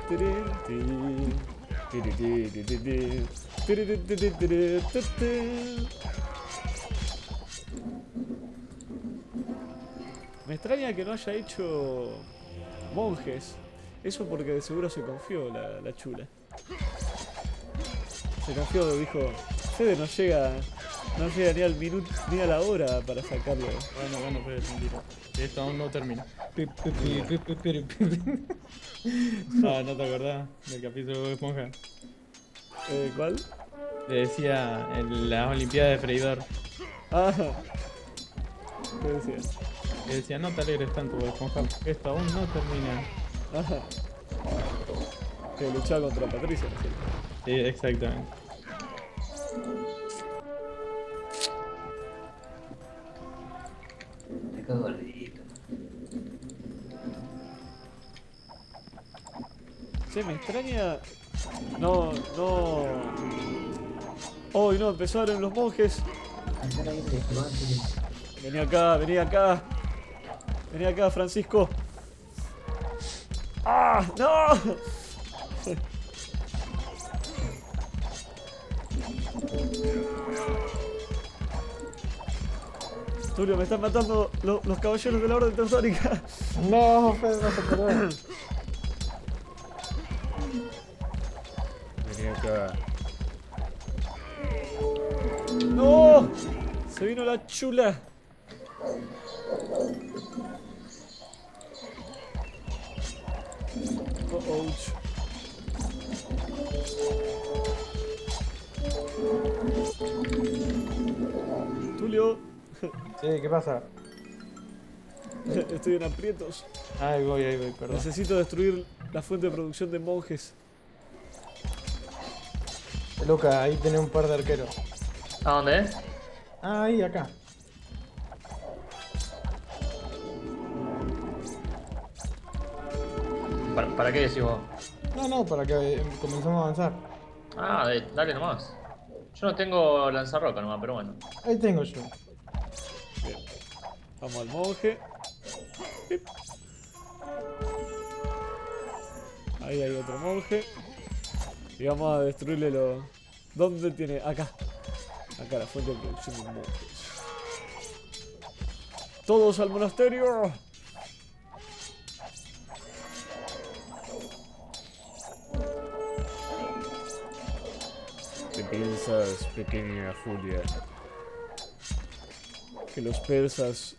tirin, Me extraña que no haya hecho monjes. Eso porque de seguro se confió la, la chula. Se confió, dijo, Fede no llega No llega ni al minuto ni a la hora para sacarlo. Bueno, bueno, pero mentira. Esto aún no termina. Ah, ¿no te acordás del capítulo de Esponja? Eh, ¿Cuál? Le decía en la Olimpiada de Freidor. Ah. ¿Qué decía? Le decía, no te alegres tanto, Esponja, porque esto aún no termina. Ajá. Que luchaba contra Patricia. ¿no es cierto? Sí, exactamente. Me quedo gordito. Che, me extraña. No, no. Hoy no, empezaron los monjes. Vení acá, vení acá. Vení acá, Francisco. ¡Ah! ¡No! Tulio, me están matando lo- los caballeros de la Orden Teutónica. No, Fede, no se puede. Vení acá. ¡No! Se vino la chula. Sí, ¿qué pasa? estoy en aprietos. Ahí voy, ahí voy, perdón. Necesito destruir la fuente de producción de monjes. Luca, ahí tenés un par de arqueros. ¿A dónde es? Ah, ahí, acá. ¿Para, para qué decís vos? No, no, para que eh, comencemos a avanzar. Ah, dale nomás. Yo no tengo lanzarroca nomás, pero bueno. Ahí tengo yo. Vamos al monje. Ahí hay otro monje. Y vamos a destruirle lo. ¿Dónde tiene? Acá. Acá la fuente de producción de monjes. Todos al monasterio. ¿Qué piensas, pequeña Julia? Que los persas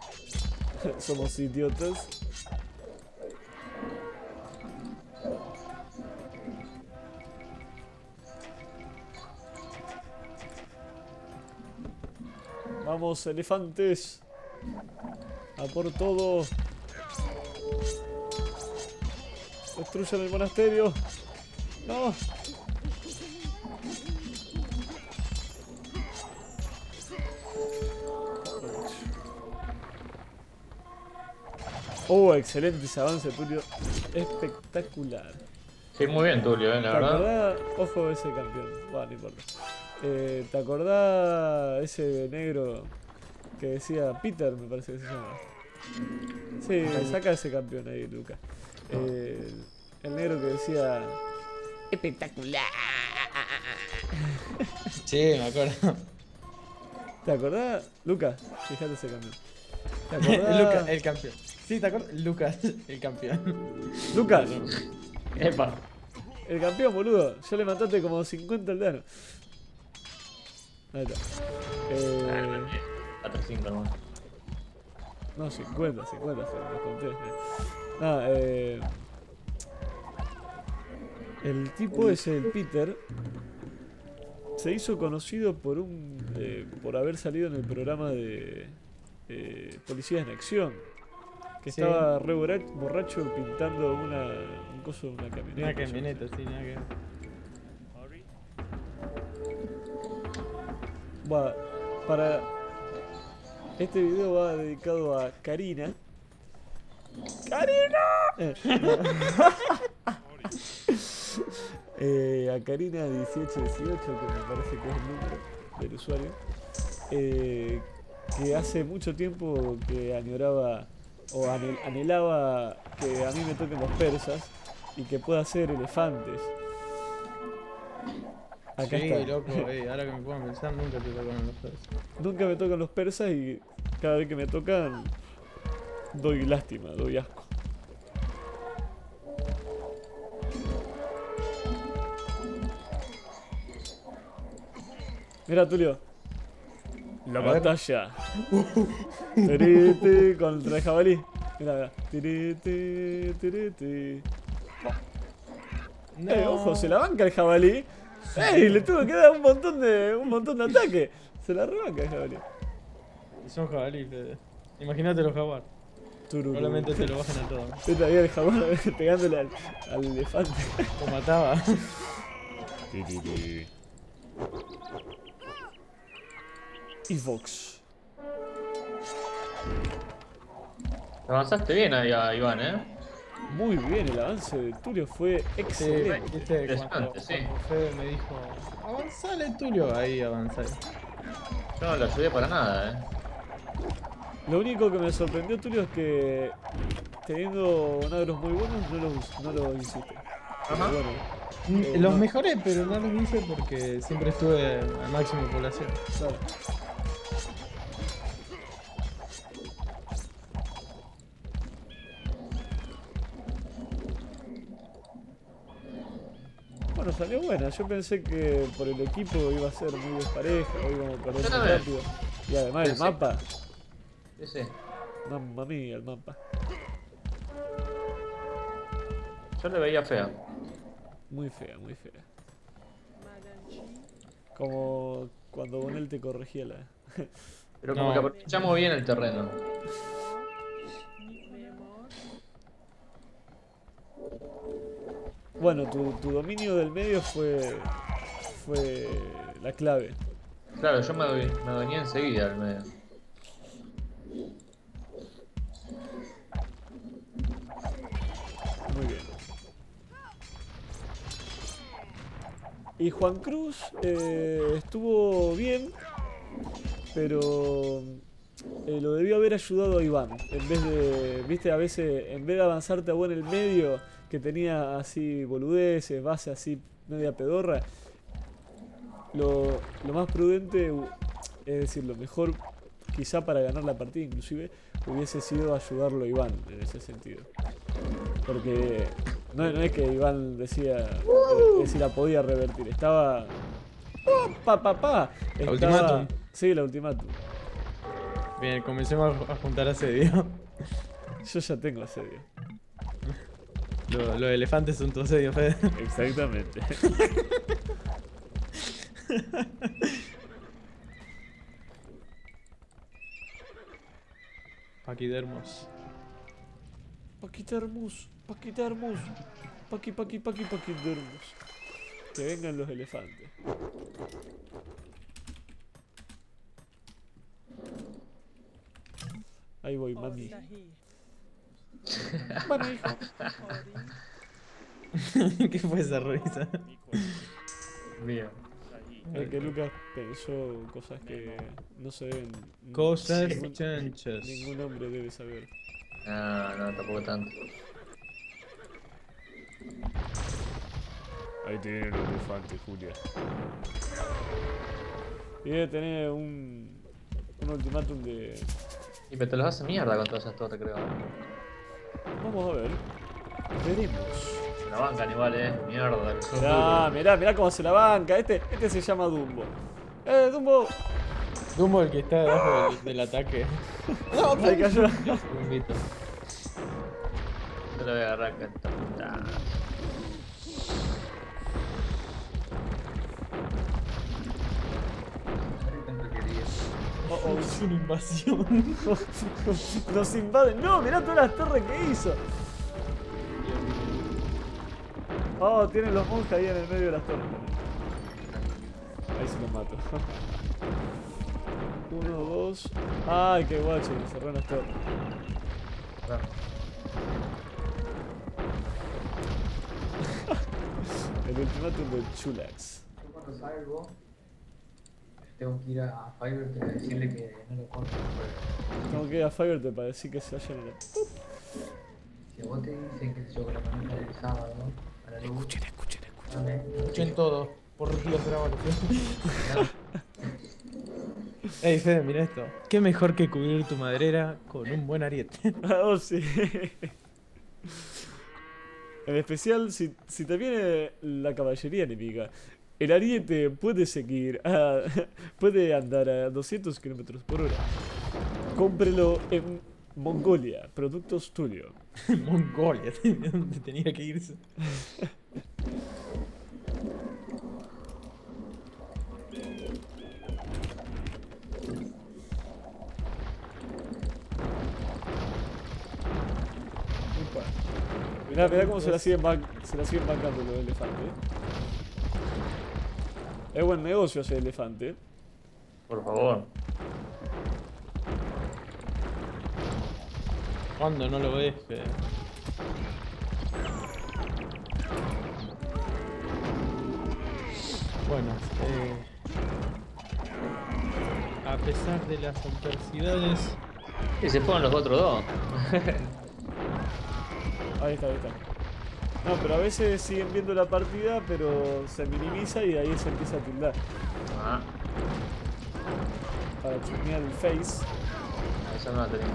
somos idiotas. Vamos, elefantes. A por todo. Destruyan el monasterio. No. Oh, excelente ese avance, Tulio. Espectacular. Sí, muy bien, Tulio, eh, ¿Te la verdad. acordás? Ojo ese campeón. Bueno, no importa. Eh, ¿Te acordás ese negro que decía Peter, me parece que se llama? Sí, saca ese campeón ahí, Luca. Eh, el negro que decía. Espectacular. Sí, me acuerdo. ¿Te acordás? Luca, fíjate ese campeón. ¿Te Luca, acordás? el campeón. Sí, ¿te acuerdas? Lucas, el campeón. Lucas, Epa. el campeón, boludo. Ya le mataste como 50 aldeanos. Ahí está. Eh, 4 5 nomás. no, 50, 50, fue, los conté. Nada, eh. El tipo ese, el Peter, se hizo conocido por un. eh, por haber salido en el programa de. eh, Policías en Acción. Que Sí. estaba re borra- borracho pintando una. un coso de una camioneta. Una camioneta, sí, nada que. Va, para. Este video va dedicado a Karina. ¡Karina! Eh, eh, a Karina 1818, que me parece que es el número del usuario. eh, que hace mucho tiempo que añoraba o anhel- anhelaba que a mí me toquen los persas y que pueda hacer elefantes. Acá sí, está. loco, ey, ahora que me puedo pensar, nunca te tocaron los pedos. Nunca me tocan los persas y cada vez que me tocan doy lástima, doy asco. Mira, Tulio. La A ver. batalla. Tiriti contra el jabalí. Mira, mira. Tiriti, tiriti. No. Eh, ojo, se la banca el jabalí. ¡Ey! Le tuvo que dar un montón de, un montón de ataque. Se la rebanca el jabalí. Son jabalí, Fede. Imagínate los jaguar. Tururú. Probablemente te lo bajan a todos. Vete ahí el jaguar pegándole al, al elefante. Lo mataba. Y Vox. Avanzaste bien ahí, a Iván, ¿eh? Muy bien, el avance de Tulio fue Sí, excelente. viste, cuando, Impresionante, sí. cuando Fede me dijo, avanzale Tulio, ahí avanzale. Yo no lo ayudé para nada, ¿eh? Lo único que me sorprendió, Tulio, es que teniendo nagros muy buenos, no los, no los hiciste. Ajá. Pero bueno, Mm, Eh, Los no. mejoré, pero no los hice porque siempre estuve al máximo de población. claro. Bueno, salió buena. Yo pensé que por el equipo iba a ser muy despareja, o íbamos a perder muy rápido. Y además el mapa, Ese. mamma mía, el mapa. Yo le veía fea. Muy fea, muy fea. Como cuando Bonel te corregía la. Pero como No. que aprovechamos bien el terreno. Bueno, tu, tu dominio del medio fue. fue la clave. Claro, yo me, me adueñé enseguida al medio. Muy bien. Y Juan Cruz eh, estuvo bien, pero eh, lo debió haber ayudado a Iván. En vez de, viste, a veces, en vez de avanzarte a vos en el medio, que tenía así boludeces, base así media pedorra, lo, lo más prudente, es decir, lo mejor quizá para ganar la partida inclusive, hubiese sido ayudarlo a Iván en ese sentido. Porque no, no es que Iván decía eh, si la podía revertir, estaba. ¡Oh, pa, pa, pa! Estaba- ultimátum. Sí, la ultimátum. Bien, comencemos a, a juntar asedio. Yo ya tengo asedio. Lo- Los elefantes son tu asedio, Fede. Exactamente. Paquidermos. Paquitermus, paquitermus, paqui, paqui, paqui, paquitermus. Que vengan los elefantes. Ahí voy, mami. Bueno, hijo. ¿Qué fue esa risa? Mío. El que Lucas pensó cosas que no se deben. Cosas ningún- chanchas. Ningún hombre debe saber. No, no, tampoco tanto. Ahí tiene el elefante, Julia. Y debe tener un, un ultimátum de. Y pero te los hace mierda con todas esas torres, creo. Vamos a ver. Veremos. Se la bancan igual, eh. Mierda. Mirá, mirá, mirá cómo se la banca. Este, este se llama Dumbo. ¡Eh, Dumbo! Dumbo el que está debajo del, del ataque. Ahí cayó. Dumbito. Yo lo voy a agarrar acá. Oh, oh, Es una invasión. Nos invaden. No, mirá todas las torres que hizo. Oh, tienen los monjes ahí en el medio de las torres. Ahí se los mato. Uno, dos. Ay, qué guacho, me cerraron las torres. El ultimátum de Chulax. Tengo que ir a Fiverr y decirle que no lo juego. Tengo que ir a Fiverr para decir que se vayan a la... Si a vos te dicen que yo con la mañana del sábado, a la luz. Escuchen, escuchen, Escuchen todo. Por Dios, grábalo. Ey, Fede, mira esto. Qué mejor que cubrir tu madrera con un buen ariete. Oh, sí. En especial si, si te viene la caballería enemiga El ariete puede seguir a- puede andar a 200 kilómetros por hora. Cómprelo en Mongolia, productos Tulio. Mongolia, donde tenía que irse. Mirá, mirá cómo se la siguen, ban- se la siguen bancando los elefantes. Es buen negocio ese elefante. Por favor. ¿Cuándo no lo ves, Fede? Bueno, eh, a pesar de las adversidades, Y se fueron los otros dos. Ahí está, ahí está. No, pero a veces siguen viendo la partida, pero se minimiza y ahí se empieza a tildar. Ah, Para chusmear el face. eso no la tenía.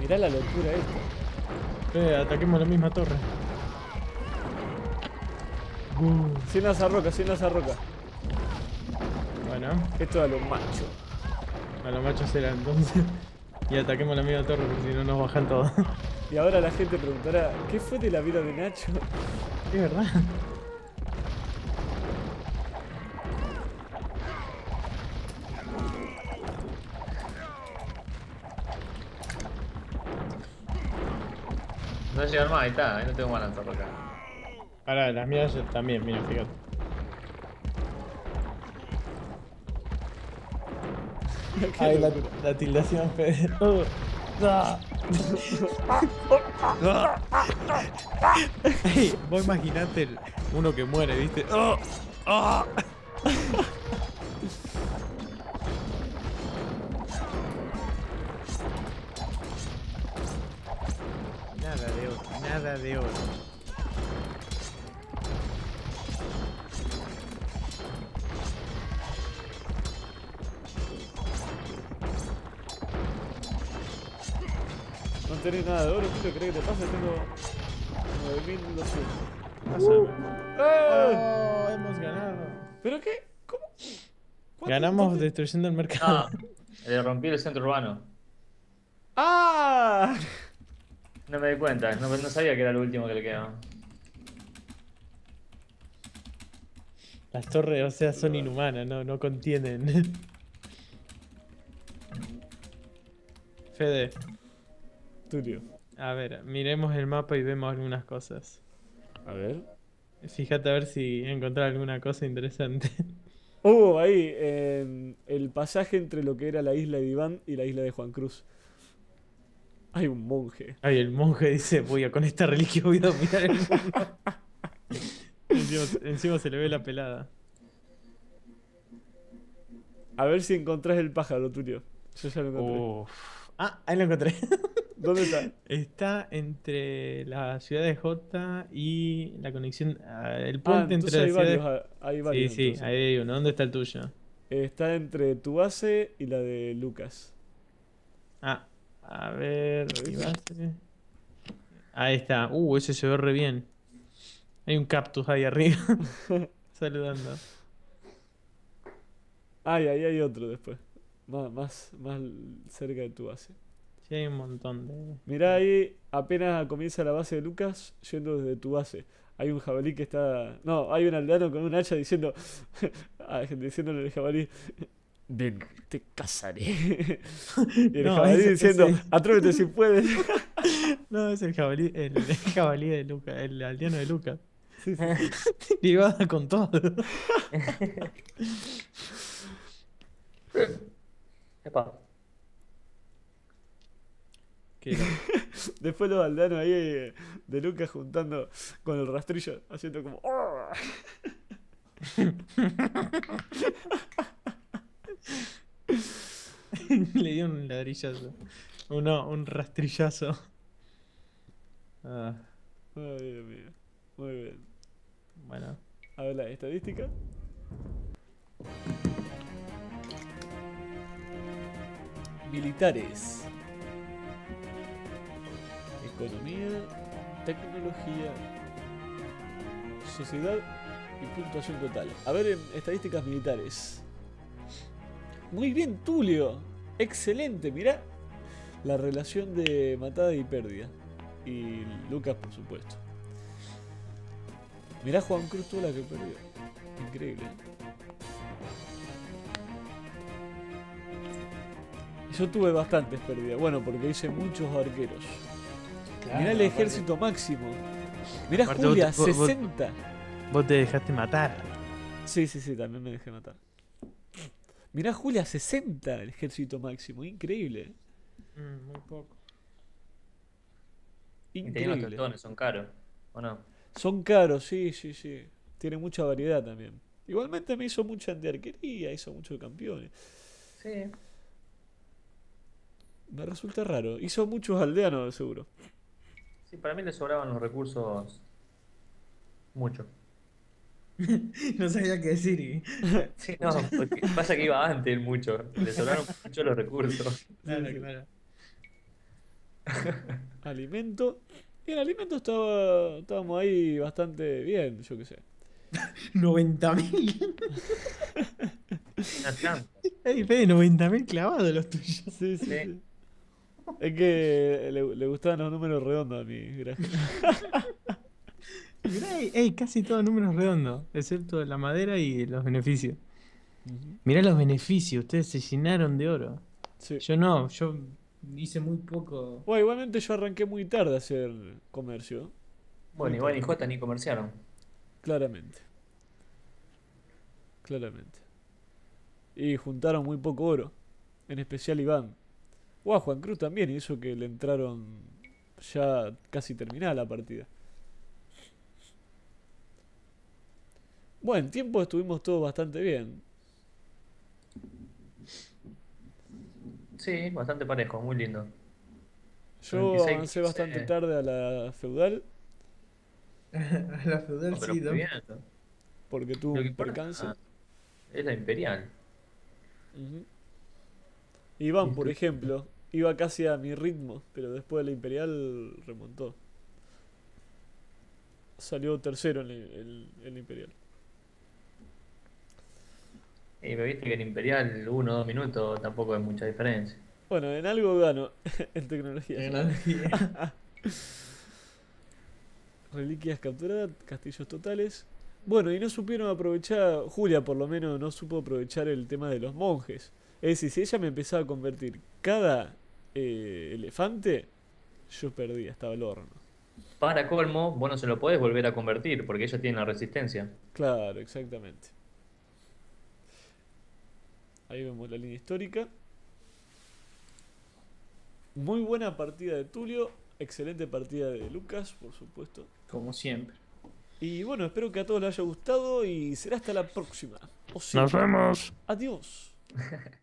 Mirá la locura esta. Fede, ataquemos la misma torre. Uh, Sin esa roca, sin esa roca. bueno, Esto es a lo macho. a los machos era entonces. Y ataquemos la misma torre porque si no nos bajan todos. Y ahora la gente preguntará, ¿qué fue de la vida de Nacho? Es verdad. No llegan más, ahí está, ahí no tengo más lanzar por acá. Ahora, las mías también, mira, fíjate. Ay, la, la tildación, Fede. Oh. Ah. Ey, vos imaginate uno que muere, ¿viste? Nada de oro, nada de oro. Nada de oro, ¿qué te crees que te pasa? Tengo 9200. Pásame. ¡Ah! Oh, hemos ganado. ¿Pero qué? ¿Cómo? ¿Cuánto- Ganamos cuánto- destruyendo el mercado. Ah, le rompí el centro urbano. ¡Ah! No me di cuenta, no, no sabía que era lo último que le quedaba. Las torres, o sea, son inhumanas, no, no contienen. Fede, A ver, miremos el mapa y vemos algunas cosas. A ver. Fíjate a ver si encontrar alguna cosa interesante. Oh, ahí, en el pasaje entre lo que era la isla de Iván y la isla de Juan Cruz. Hay un monje. Ay, el monje dice, voy a con esta reliquia voy a dominar el mundo. encima, encima se le ve la pelada. A ver si encontrás el pájaro, Tulio. Yo ya lo encontré. Uf. Ah, ahí lo encontré. ¿Dónde está? Está entre la ciudad de Jota y la conexión. ah, el Ah, puente entre la hay ciudad varios. ah, Hay Sí, varios sí, entonces. ahí hay uno. ¿Dónde está el tuyo? Está entre tu base y la de Lucas. Ah, a ver. ¿Lo mi base. Ahí está. Uh, ese se ve re bien. Hay un cactus ahí arriba. Saludando. Ay, ahí hay otro después. Más, más, más cerca de tu base. Sí, hay un montón de. Mirá ahí, apenas comienza la base de Lucas, yendo desde tu base. Hay un jabalí que está. No, hay un aldeano con un hacha diciendo. ah, diciéndole al jabalí. Ven, te casaré. y el No, jabalí ese- diciendo, ese- atrévete si puedes. No, es el jabalí, el, el jabalí de Lucas, el aldeano de Lucas. Sí, sí. Y va con todo. Epa. Qué. Después los aldeanos ahí de Lucas juntando con el rastrillo, haciendo como. "Oh". Le dio un ladrillazo. Uno, un rastrillazo. Ah, Ay, Dios mío. Muy bien. bueno. A ver la estadística. Militares. Economía. Tecnología. Sociedad y puntuación total. A ver en estadísticas militares. Muy bien, Tulio. Excelente, mirá la relación de matada y pérdida. Y Lucas, por supuesto. Mirá Juan Cruz toda la que perdió. Increíble. ¿eh? Yo tuve bastantes pérdidas. Bueno, porque hice muchos arqueros. Mirá el ejército máximo. Mirá Aparte Julia, vos te- vos- vos- 60. Vos te dejaste matar. Sí, sí, sí, también me dejé matar. Mirá Julia, 60 el ejército máximo. Increíble. Mm, muy poco. Y Increíble. tetones, son caros. ¿O no? Son caros, sí, sí, sí. Tiene mucha variedad también. Igualmente me hizo mucha antiarquería, hizo mucho de campeones. Sí. Me resulta raro. Hizo muchos aldeanos, seguro. Sí, para mí le sobraban los recursos mucho. No sabía qué decir. y- Sí, no, porque pasa que iba antes mucho. Le sobraron mucho los recursos. Claro, claro. Alimento. Y en alimento estaba, estábamos ahí bastante bien, yo qué sé. 90.000. Una trampa. Ey, Fede, 90.000 clavados los tuyos. Sí, sí, Sí. sí. Es que le, le gustaban los números redondos a mi gráfico. Mirá, ey, casi todos números redondos, excepto la madera y los beneficios. Ujú. Mirá los beneficios, ustedes se llenaron de oro. Sí. Yo no, yo hice muy poco. Bueno, igualmente yo arranqué muy tarde a hacer comercio. Bueno, igual ni J ni comerciaron. Claramente. Claramente. Y juntaron muy poco oro. En especial Iván. Guau, Juan Cruz también, y eso que le entraron ya casi terminada la partida. Bueno, en tiempo estuvimos todos bastante bien. Sí, bastante parejo, muy lindo. Yo 26, avancé bastante tarde a la feudal A la feudal No, sí, ¿no? bien. porque que un percance. es la imperial. Iván, por ejemplo, iba casi a mi ritmo, pero después de la Imperial remontó. Salió tercero en el, el- en la Imperial. Y me viste que en imperial uno o dos minutos tampoco hay mucha diferencia. Bueno, en algo gano, en tecnología. Tecnología. Reliquias capturadas, castillos totales. Bueno, y no supieron aprovechar, Julia por lo menos no supo aprovechar el tema de los monjes. Es decir, si ella me empezaba a convertir cada eh, elefante, yo perdía, estaba el horno. Para colmo, vos no se lo podés volver a convertir porque ellos tienen la resistencia. Claro, exactamente. Ahí vemos la línea histórica. Muy buena partida de Tulio, excelente partida de Lucas, por supuesto. Como siempre. Y bueno, espero que a todos les haya gustado y será hasta la próxima. O sea, Nos vemos. adiós.